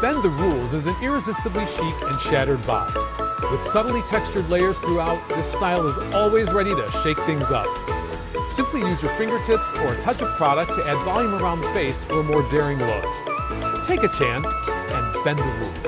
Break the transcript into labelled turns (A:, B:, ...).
A: Bend the Rules is an irresistibly chic and shattered bob, With subtly textured layers throughout, this style is always ready to shake things up. Simply use your fingertips or a touch of product to add volume around the face for a more daring look. Take a chance and bend the rules.